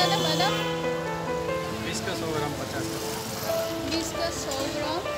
ज़्यादा डाला मैडम बीस का सौ ग्राम पचास का। बीस का सौ ग्राम।